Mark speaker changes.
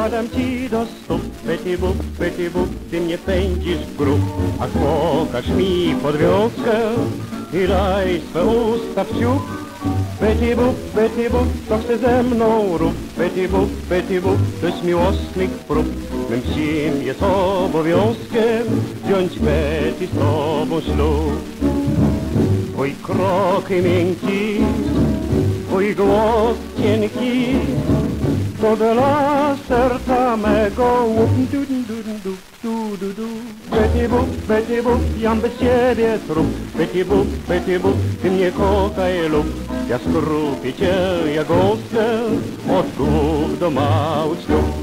Speaker 1: wkładam ci do stóp. Pety bup, pety bup, ty mnie pędzisz w grób. A pokaż mi podwiązkę i daj swe usta w ciuch. Betty Boop, Betty Boop, co chce ze mną rób? Betty Boop, Betty Boop, bez miłosnych prób. Mym psim jest obowiązkiem wziąć Betty z tobą ślub. Twój krok miękki, twój głos cienki, to dla serca mego łup, du, du, du, du, du, du, du. Betty Boop, Betty Boop, jam bez ciebie trup. Betty Boop, Betty Boop, ty mnie kochaj lub. Ja skrupię cię jak gąskę od głów do małych stóp.